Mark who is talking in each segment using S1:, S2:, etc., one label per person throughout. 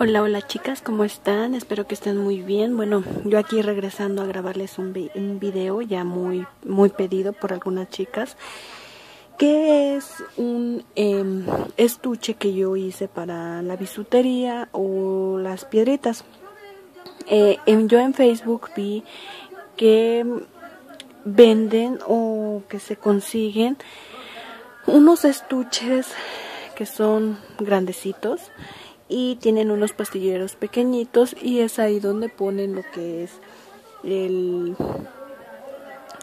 S1: Hola, hola chicas, ¿cómo están? Espero que estén muy bien. Bueno, yo aquí regresando a grabarles un, video ya muy, muy pedido por algunas chicas, que es un em, estuche que yo hice para la bisutería o las piedritas. Eh, yo en Facebook vi que venden o que se consiguen unos estuches que son grandecitos y tienen unos pastilleros pequeñitos y es ahí donde ponen lo que es el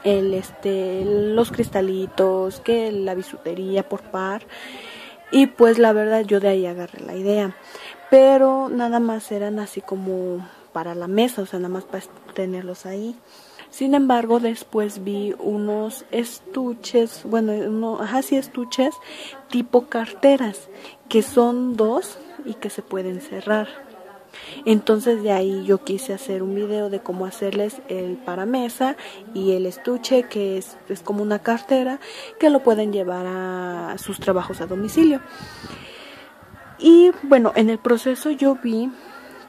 S1: el este los cristalitos que la bisutería por par. Y pues la verdad yo de ahí agarré la idea. Pero nada más eran así como para la mesa o sea nada más para tenerlos ahí sin embargo después vi unos estuches bueno no ajá sí estuches tipo carteras que son dos y que se pueden cerrar. Entonces de ahí yo quise hacer un video de cómo hacerles el paramesa y el estuche que es, es como una cartera que lo pueden llevar a sus trabajos a domicilio. Y bueno, en el proceso yo vi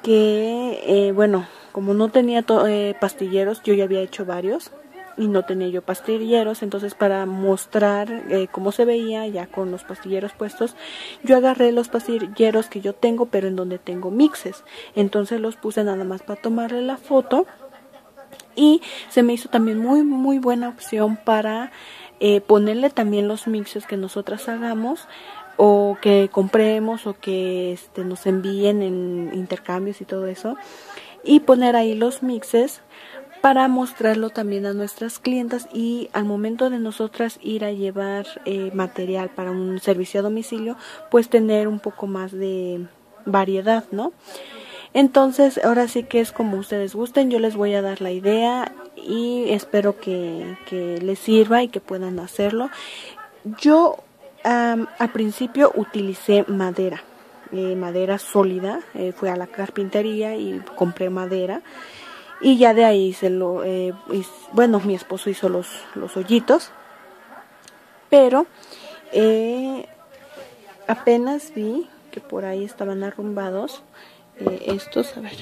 S1: que, eh, bueno, como no tenía eh, pastilleros, yo ya había hecho varios, y no tenía yo pastilleros, entonces para mostrar eh, cómo se veía ya con los pastilleros puestos, yo agarré los pastilleros que yo tengo, pero en donde tengo mixes, entonces los puse nada más para tomarle la foto y se me hizo también muy muy buena opción para eh, ponerle también los mixes que nosotras hagamos o que compremos o que este, nos envíen en intercambios y todo eso y poner ahí los mixes para mostrarlo también a nuestras clientas y al momento de nosotras ir a llevar eh, material para un servicio a domicilio, pues tener un poco más de variedad, ¿no? Entonces, ahora sí que es como ustedes gusten, yo les voy a dar la idea y espero que, les sirva y que puedan hacerlo. Yo al principio utilicé madera, madera sólida, eh, fui a la carpintería y compré madera. Y ya de ahí se lo eh, bueno mi esposo hizo los los hoyitos. Pero eh, apenas vi que por ahí estaban arrumbados eh, estos a ver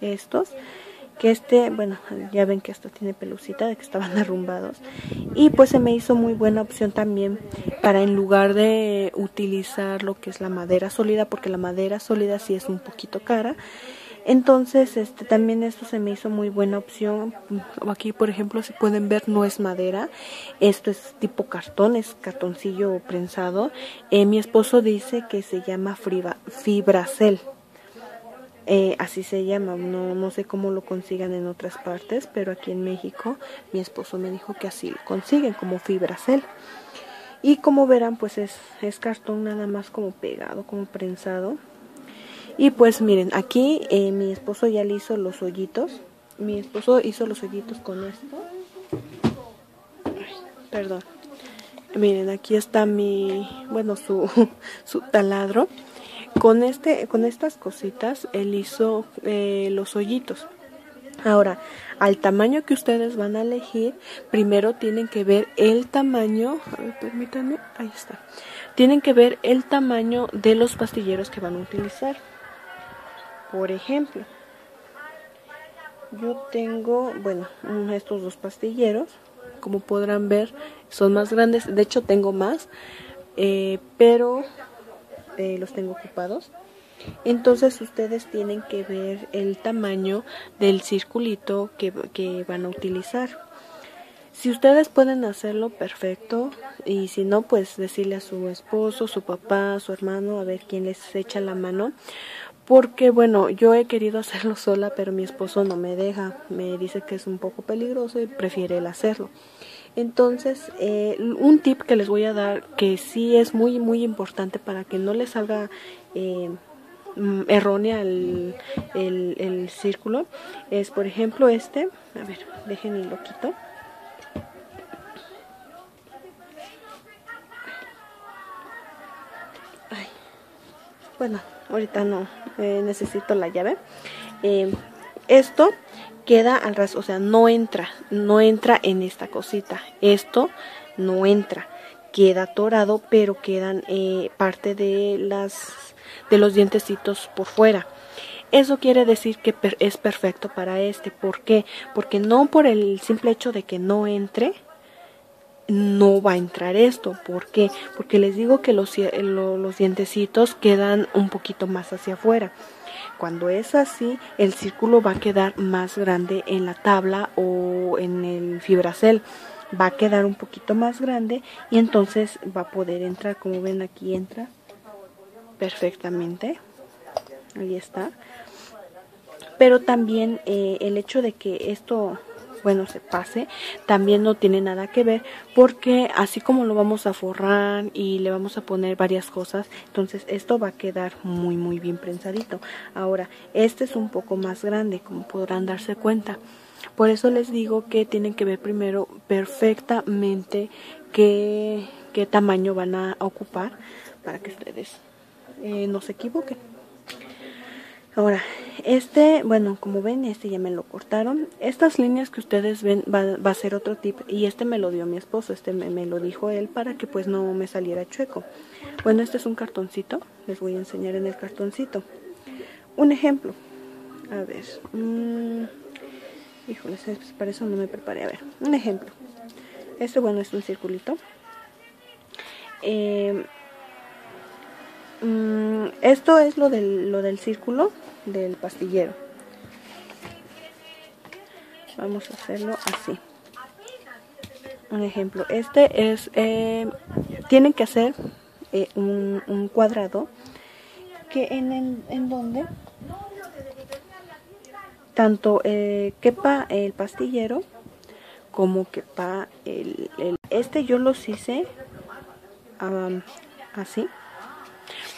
S1: estos que este bueno ya ven que esto tiene pelucita de que estaban arrumbados y pues se me hizo muy buena opción también para en lugar de utilizar lo que es la madera sólida porque la madera sólida sí es un poquito cara entonces, este también esto se me hizo muy buena opción. Aquí, por ejemplo, si pueden ver, no es madera. Esto es tipo cartón, es cartoncillo prensado. Eh, mi esposo dice que se llama fibracel. Eh, así se llama, no, no sé cómo lo consigan en otras partes, pero aquí en México mi esposo me dijo que así lo consiguen, como fibracel. Y como verán, pues es, cartón nada más como pegado, como prensado. Y pues miren, aquí eh, mi esposo ya le hizo los hoyitos. Mi esposo hizo los hoyitos con esto. perdón. Miren, aquí está mi, bueno, su, su taladro. Con este, con estas cositas, él hizo eh, los hoyitos. Ahora, al tamaño que ustedes van a elegir, primero tienen que ver el tamaño, a ver, permítanme, ahí está. Tienen que ver el tamaño de los pastilleros que van a utilizar. Por ejemplo, yo tengo, bueno, estos dos pastilleros, como podrán ver, son más grandes. De hecho, tengo más, eh, pero eh, los tengo ocupados. Entonces ustedes tienen que ver el tamaño del circulito que, que, van a utilizar. Si ustedes pueden hacerlo, perfecto. Y si no, pues decirle a su esposo, su papá, su hermano, a ver quién les echa la mano porque bueno, yo he querido hacerlo sola, pero mi esposo no me deja, me dice que es un poco peligroso y prefiere él hacerlo. Entonces, eh, un tip que les voy a dar que sí es muy, muy importante para que no les salga eh, mm, errónea el, el, círculo, es por ejemplo este, a ver, dejen el loquito. Ay, bueno, ahorita no eh, necesito la llave esto queda al ras o sea no entra no entra en esta cosita esto no entra queda atorado pero quedan eh, parte de las de los dientecitos por fuera Eso quiere decir que es perfecto para este. ¿Por qué? Porque no por el simple hecho de que no entre, no va a entrar esto. ¿Por qué? Porque les digo que los, los dientecitos quedan un poquito más hacia afuera. Cuando es así, el círculo va a quedar más grande en la tabla o en el fibracel. Va a quedar un poquito más grande y entonces va a poder entrar, como ven aquí entra perfectamente. Ahí está. Pero también eh, el hecho de que esto bueno se pase también no tiene nada que ver porque así como lo vamos a forrar y le vamos a poner varias cosas entonces esto va a quedar muy muy bien prensadito. Ahora este es un poco más grande como podrán darse cuenta. Por eso les digo que tienen que ver primero perfectamente qué, qué tamaño van a ocupar para que ustedes eh, no se equivoquen Ahora, este, bueno, como ven, este ya me lo cortaron. Estas líneas que ustedes ven va, a ser otro tip y este me lo dio mi esposo, este me, lo dijo él para que pues no me saliera chueco. Bueno, este es un cartoncito, les voy a enseñar en el cartoncito. Un ejemplo, a ver, mmm, híjoles, para eso no me preparé, a ver, un ejemplo. Este, bueno, es un circulito. Eh, mm, esto es lo del, lo del círculo del pastillero. Vamos a hacerlo así. Un ejemplo, este es, eh, tienen que hacer eh, un, cuadrado que en, el, en donde tanto eh, quepa el pastillero como quepa el, el este yo los hice así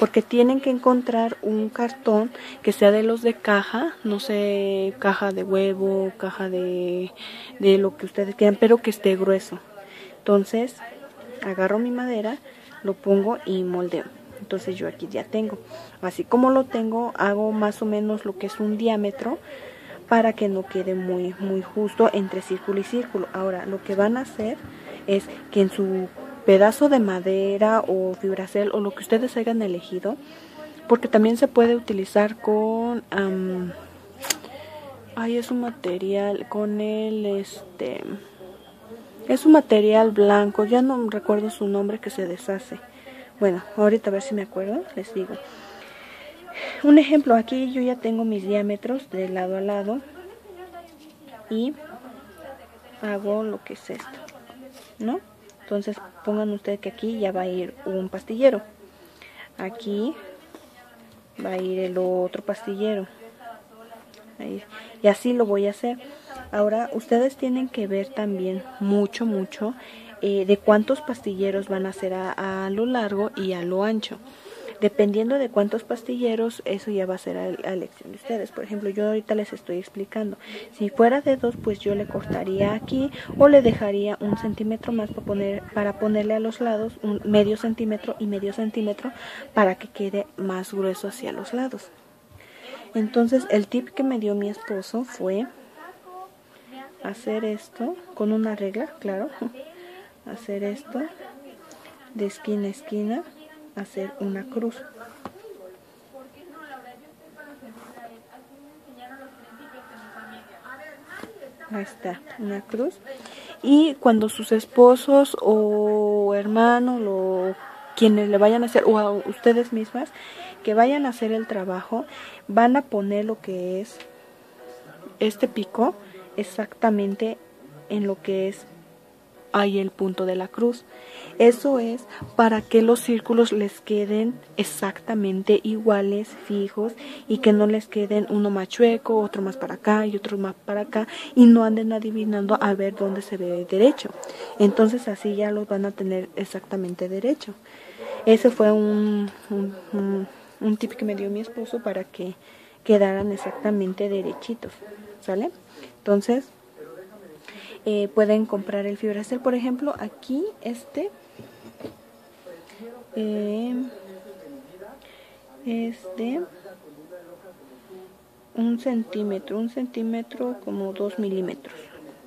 S1: porque tienen que encontrar un cartón que sea de los de caja, no sé, caja de huevo, caja de, de lo que ustedes quieran, pero que esté grueso. Entonces, agarro mi madera, lo pongo y moldeo. Entonces yo aquí ya tengo. Así como lo tengo, hago más o menos lo que es un diámetro para que no quede muy, muy justo entre círculo y círculo. Ahora, lo que van a hacer es que en su pedazo de madera o fibracel o lo que ustedes hayan elegido porque también se puede utilizar con ay es un material con el este es un material blanco ya no recuerdo su nombre que se deshace. Bueno ahorita a ver si me acuerdo les digo. Un ejemplo aquí yo ya tengo mis diámetros de lado a lado y hago lo que es esto no entonces pongan ustedes que aquí ya va a ir un pastillero. Aquí va a ir el otro pastillero. Y así lo voy a hacer. Ahora ustedes tienen que ver también mucho, mucho eh, de cuántos pastilleros van a hacer a lo largo y a lo ancho. Dependiendo de cuántos pastilleros, eso ya va a ser a, elección de ustedes. Por ejemplo, yo ahorita les estoy explicando. Si fuera de dos, pues yo le cortaría aquí o le dejaría un centímetro más para, poner, para ponerle a los lados un medio centímetro y medio centímetro para que quede más grueso hacia los lados. Entonces, el tip que me dio mi esposo fue hacer esto con una regla, claro. Hacer esto de esquina a esquina hacer una cruz. Ahí está, una cruz. Y cuando sus esposos o hermanos o quienes le vayan a hacer, o a ustedes mismas, que vayan a hacer el trabajo, van a poner lo que es este pico exactamente en lo que es hay el punto de la cruz. Eso es para que los círculos les queden exactamente iguales, fijos, y que no les queden uno más chueco, otro más para acá y otro más para acá, y no anden adivinando a ver dónde se ve derecho. Entonces así ya los van a tener exactamente derecho. Ese fue un, un, un tip que me dio mi esposo para que quedaran exactamente derechitos. ¿Sale? Entonces, eh, pueden comprar el fibracel. Por ejemplo, aquí este eh, es de un centímetro, un centímetro como dos milímetros.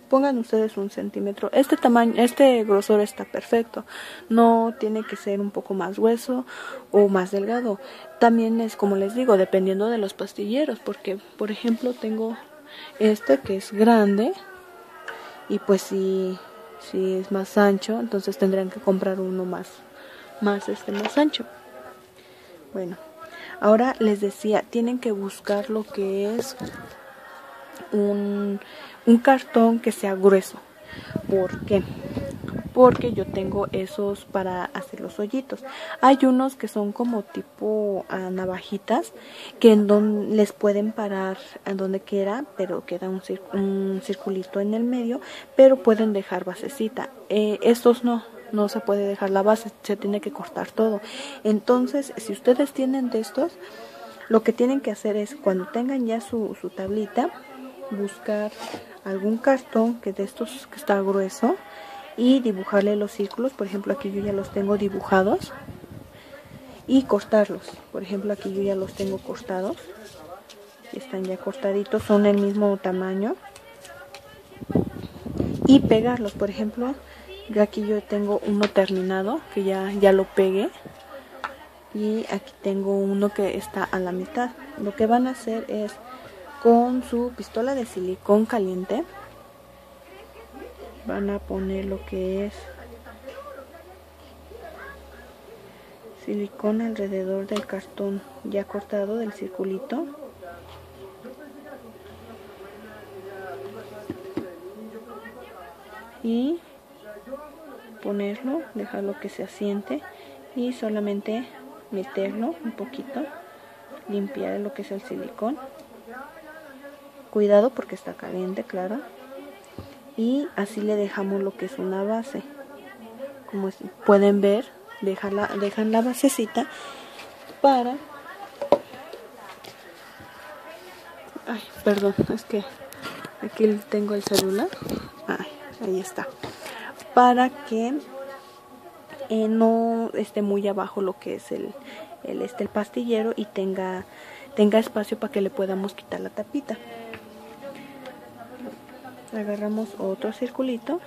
S1: pongan ustedes un centímetro. Este tamaño, este grosor está perfecto. No tiene que ser un poco más grueso o más delgado. También es como les digo, dependiendo de los pastilleros, porque por ejemplo tengo este que es grande y pues si si es más ancho, entonces tendrán que comprar uno más más este más ancho. Bueno, ahora les decía, tienen que buscar lo que es un, un cartón que sea grueso. ¿Por qué? Porque yo tengo esos para hacer los hoyitos. Hay unos que son como tipo ah, navajitas que en les pueden parar a donde quiera, pero queda un, un, circulito en el medio, pero pueden dejar basecita. Eh, estos no, no se puede dejar la base, se tiene que cortar todo. Entonces, si ustedes tienen de estos, lo que tienen que hacer es cuando tengan ya su, su tablita, buscar algún cartón que de estos que está grueso y dibujarle los círculos. Por ejemplo, aquí yo ya los tengo dibujados y cortarlos. Por ejemplo, aquí yo ya los tengo cortados. Están ya cortaditos, son el mismo tamaño. Y pegarlos, por ejemplo, aquí yo tengo uno terminado que ya, ya lo pegué. Y aquí tengo uno que está a la mitad. Lo que van a hacer es con su pistola de silicón caliente van a poner lo que es silicón alrededor del cartón ya cortado del circulito y ponerlo, dejarlo que se asiente y solamente meterlo un poquito, limpiar lo que es el silicón Cuidado porque está caliente, claro. Y así le dejamos lo que es una base. Como pueden ver, dejan la, dejan la basecita para... Ay, perdón, es que aquí tengo el celular. ahí está. Para que eh, no esté muy abajo lo que es el, el, este, el pastillero y tenga, tenga espacio para que le podamos quitar la tapita agarramos otro circulito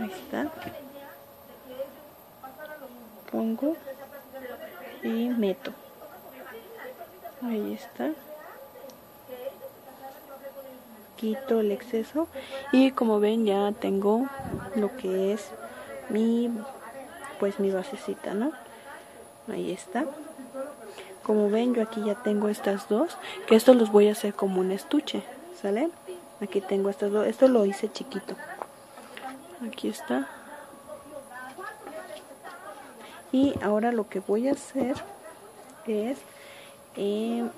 S1: ahí está. Pongo y meto. Ahí está. Quito el exceso. Y como ven ya tengo lo que es mi pues mi basecita no ahí está. Como ven yo aquí ya tengo estas dos que esto los voy a hacer como un estuche sale aquí tengo estas dos. Esto lo hice chiquito aquí está. Y ahora lo que voy a hacer es eh,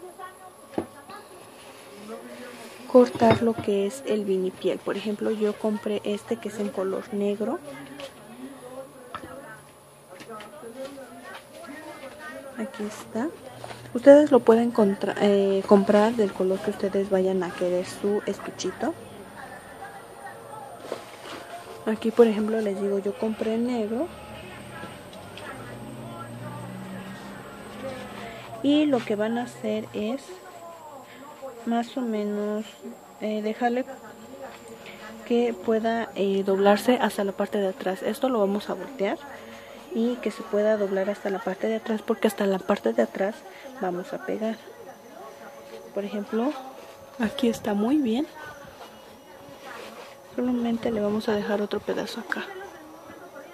S1: cortar lo que es el vinipiel. Por ejemplo yo compré este que es en color negro. Aquí está. Ustedes lo pueden eh, comprar del color que ustedes vayan a querer su estuchito Aquí, por ejemplo, les digo, yo compré negro. Y lo que van a hacer es más o menos eh, dejarle que pueda eh, doblarse hasta la parte de atrás. Esto lo vamos a voltear y que se pueda doblar hasta la parte de atrás porque hasta la parte de atrás vamos a pegar. Por ejemplo, aquí está muy bien solamente le vamos a dejar otro pedazo acá.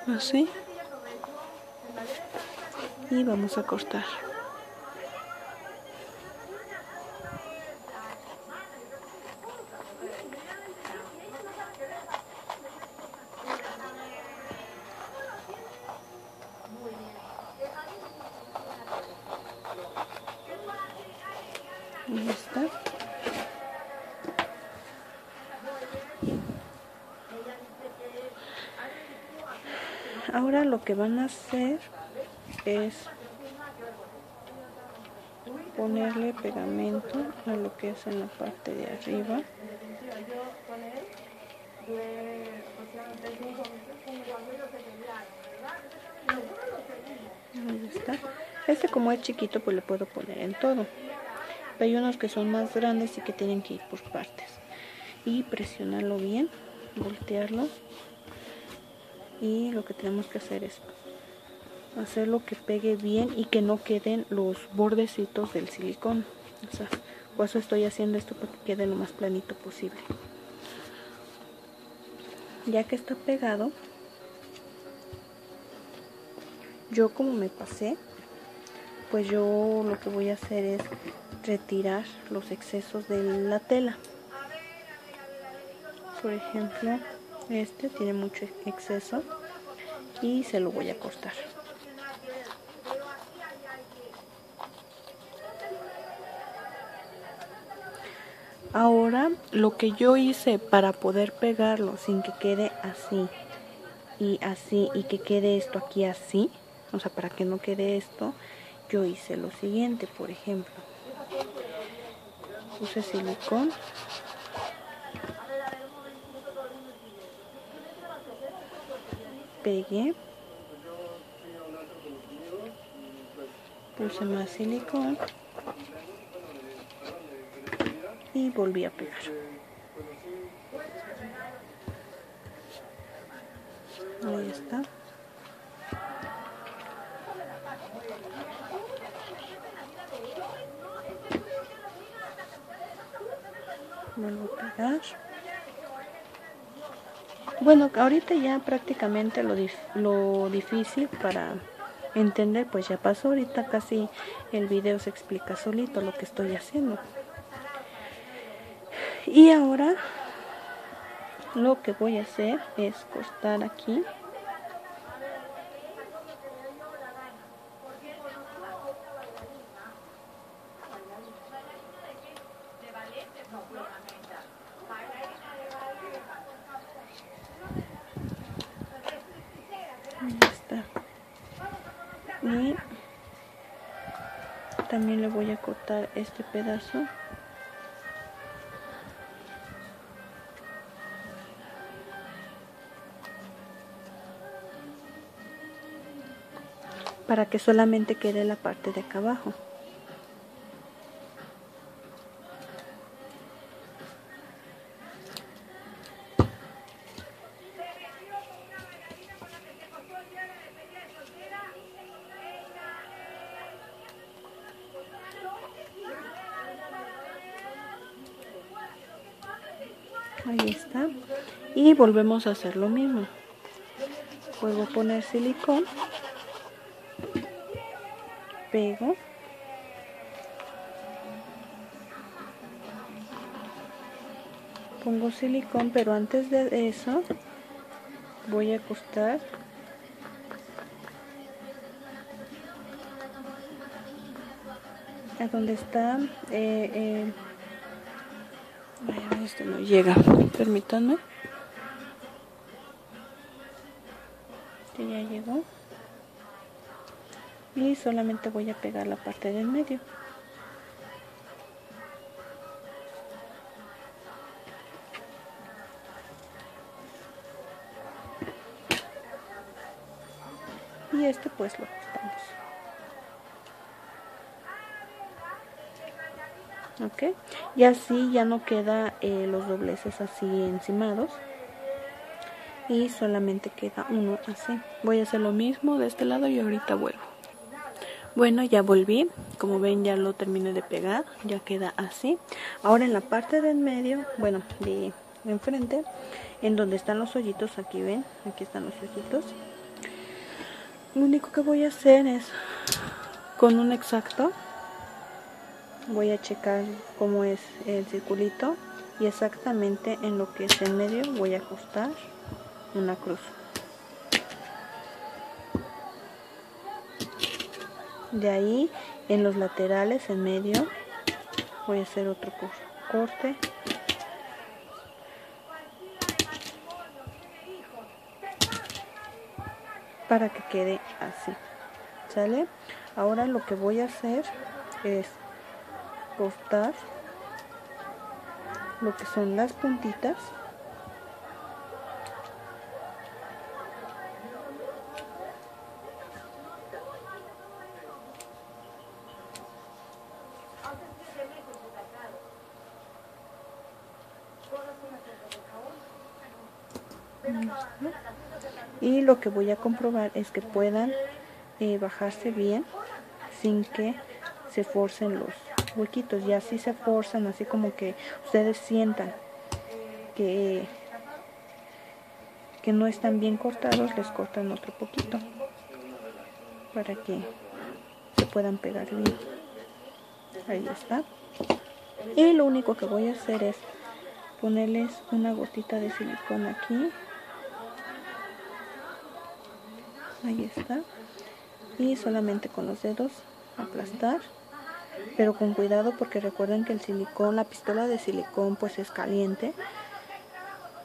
S1: Así. Y vamos a cortar Ahí está. ahora lo que van a hacer es ponerle pegamento a lo que es en la parte de arriba Ahí está. Este como es chiquito pues le puedo poner en todo. Hay unos que son más grandes y que tienen que ir por partes. Y presionarlo bien, voltearlo. Y lo que tenemos que hacer es hacerlo que pegue bien y que no queden los bordecitos del silicón. Por eso estoy haciendo esto para que quede lo más planito posible. Ya que está pegado, yo como me pasé, pues yo lo que voy a hacer es retirar los excesos de la tela. Por ejemplo, este tiene mucho exceso y se lo voy a cortar. Ahora lo que yo hice para poder pegarlo sin que quede así y así y que quede esto aquí así, o sea, para que no quede esto, yo hice lo siguiente, por ejemplo. Puse silicón. Pegué. Puse más silicón y volví a pegar. Ahí está. Vuelvo a pegar. Bueno, ahorita ya prácticamente lo, lo difícil para entender pues ya pasó. Ahorita casi el video se explica solito lo que estoy haciendo. Y ahora lo que voy a hacer es cortar aquí Ahí está. Y también le voy a cortar este pedazo para que solamente quede la parte de acá abajo. Ahí está. Y volvemos a hacer lo mismo. Vuelvo a poner silicón pego pongo silicón pero antes de eso voy a acostar a donde está eh, eh, esto no llega permítanme y solamente voy a pegar la parte del medio. Y este pues lo ajustamos ok. Y así ya no queda eh, los dobleces así encimados y solamente queda uno así voy a hacer lo mismo de este lado y ahorita vuelvo bueno, ya volví. Como ven, ya lo terminé de pegar. Ya queda así. Ahora en la parte del medio, bueno, de enfrente, en donde están los hoyitos, aquí ven, aquí están los hoyitos. Lo único que voy a hacer es, con un exacto, voy a checar cómo es el circulito. Y exactamente en lo que es en medio voy a ajustar una cruz. de ahí en los laterales en medio voy a hacer otro corte. Para que quede así. Sale ahora lo que voy a hacer es cortar lo que son las puntitas y lo que voy a comprobar es que puedan eh, bajarse bien sin que se forcen los huequitos. Y así se forzan así como que ustedes sientan que que no están bien cortados les cortan otro poquito para que se puedan pegar bien. Ahí está. Y lo único que voy a hacer es ponerles una gotita de silicón aquí ahí está. Y solamente con los dedos aplastar pero con cuidado porque recuerden que el silicón la pistola de silicón pues es caliente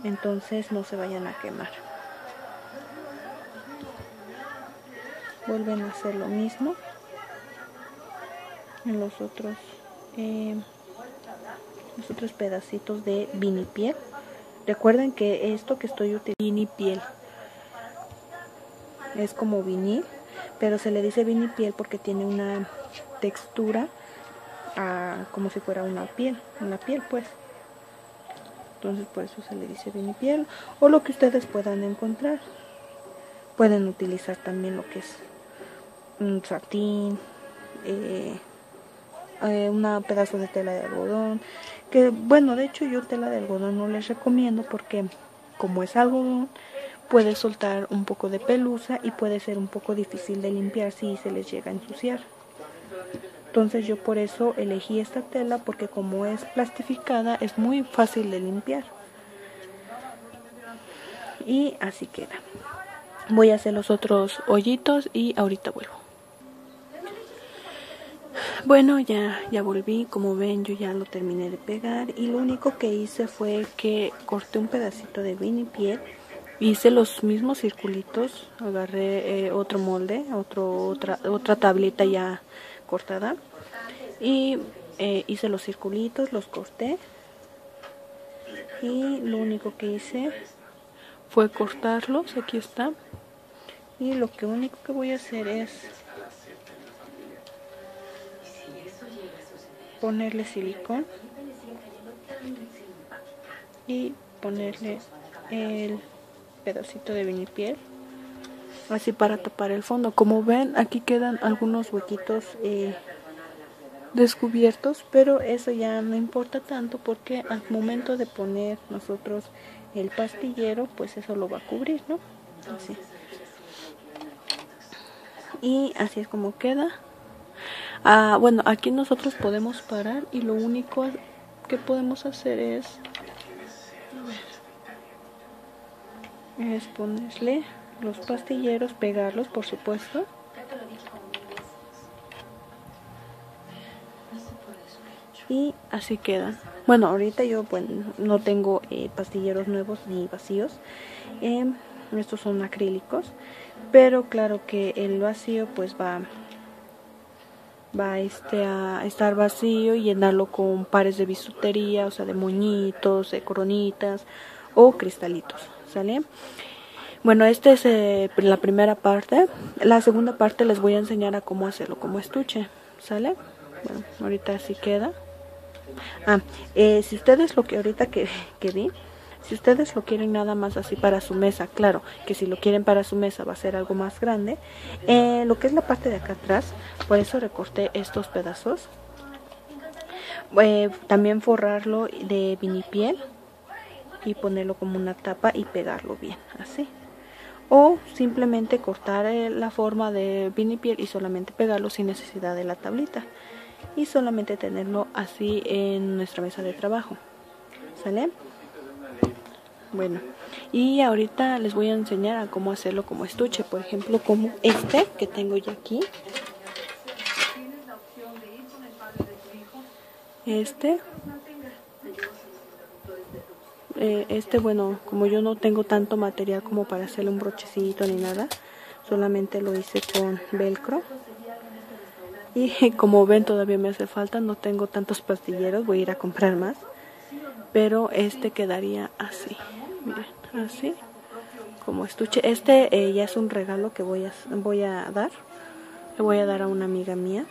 S1: entonces no se vayan a quemar. Vuelven a hacer lo mismo en los otros eh, los otros pedacitos de vinipiel. Recuerden que esto que estoy utilizando vinipiel es como vinil, pero se le dice vinipiel porque tiene una textura ah, como si fuera una piel, una piel pues. Entonces por eso se le dice vinipiel o lo que ustedes puedan encontrar. Pueden utilizar también lo que es un satín, eh, eh, una pedazo de tela de algodón. Que bueno, de hecho yo tela de algodón no les recomiendo porque como es algodón, puede soltar un poco de pelusa y puede ser un poco difícil de limpiar si se les llega a ensuciar. Entonces yo por eso elegí esta tela porque como es plastificada es muy fácil de limpiar. Y así queda. Voy a hacer los otros hoyitos y ahorita vuelvo. Bueno, ya, ya volví, como ven yo ya lo terminé de pegar y lo único que hice fue que corté un pedacito de vinipiel hice los mismos circulitos, agarré eh, otro molde, otro, otra, otra tableta ya cortada. Y eh, hice los circulitos, los corté. Y lo único que hice fue cortarlos, aquí está. Y lo que único que voy a hacer es ponerle silicón y ponerle el pedacito de vinipiel así para tapar el fondo. Como ven aquí quedan algunos huequitos eh, descubiertos pero eso ya no importa tanto porque al momento de poner nosotros el pastillero pues eso lo va a cubrir no así. Y así es como queda. Ah, bueno aquí nosotros podemos parar y lo único que podemos hacer es es ponerle los pastilleros, pegarlos por supuesto. Y así quedan. Bueno, ahorita yo bueno, no tengo eh, pastilleros nuevos ni vacíos. Em, estos son acrílicos. Pero claro que el vacío pues va va este a estar vacío y llenarlo con pares de bisutería, o sea, de moñitos, de coronitas o cristalitos. ¿Sale? Bueno, esta es eh, la primera parte. La segunda parte les voy a enseñar a cómo hacerlo como estuche, ¿sale? Bueno, ahorita así queda. Ah, eh, si ustedes lo que ahorita que, que vi, si ustedes lo quieren nada más así para su mesa, claro, que si lo quieren para su mesa va a ser algo más grande. Eh, lo que es la parte de acá atrás, por eso recorté estos pedazos. también forrarlo de vinipiel y ponerlo como una tapa y pegarlo bien, así. O simplemente cortar eh, la forma de vinipiel y solamente pegarlo sin necesidad de la tablita. Y solamente tenerlo así en nuestra mesa de trabajo. ¿Sale? Bueno, y ahorita les voy a enseñar a cómo hacerlo como estuche. Por ejemplo, como este que tengo ya aquí. Este eh, este bueno como yo no tengo tanto material como para hacerle un brochecito ni nada solamente lo hice con velcro. Y como ven todavía me hace falta no tengo tantos pastilleros voy a ir a comprar más. Pero este quedaría así miren así como estuche. Este eh, ya es un regalo que voy a voy a dar le voy a dar a una amiga mía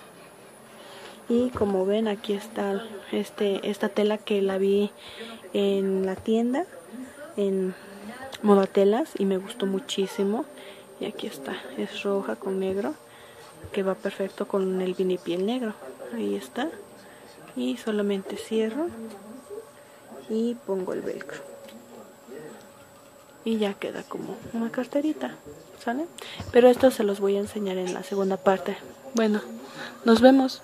S1: y como ven aquí está este esta tela que la vi en la tienda en modatelas y me gustó muchísimo. Y aquí está es roja con negro que va perfecto con el vinipiel negro. Ahí está. Y solamente cierro y pongo el velcro. Y ya queda como una carterita ¿sale? pero esto se los voy a enseñar en la segunda parte. Bueno nos vemos